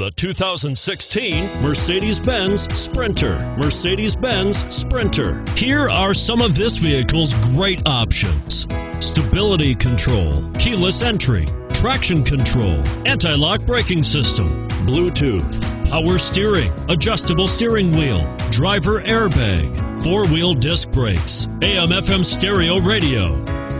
The 2016 Mercedes-Benz Sprinter. Mercedes-Benz Sprinter. Here are some of this vehicle's great options. Stability control, keyless entry, traction control, anti-lock braking system, Bluetooth, power steering, adjustable steering wheel, driver airbag, four-wheel disc brakes, AM FM stereo radio,